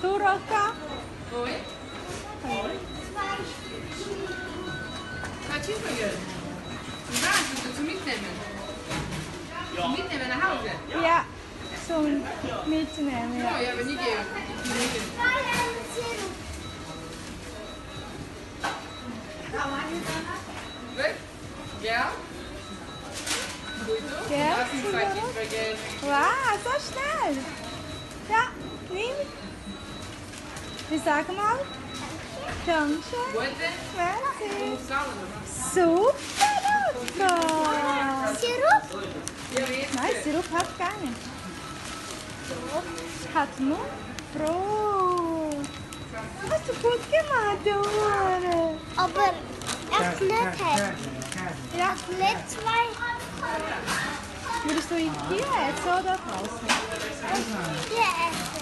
Turaka. Oi? Oi? Mitnehmen. Mitnehmen nach Hause. Ja, nemen. Ja. Oh ja, aber nie geben. Weg? Ja? Ja. Wauw, zo schnell. Ja, neem. Wir sagen mal. Sirup? Ja, wie ist Nein, Sirup hat keinen. Hat nur Brot. Hast du gut gemacht, Dore. Aber net het. Ja, Net zwei. würdest du hier jetzt oder draußen? Ja, echt.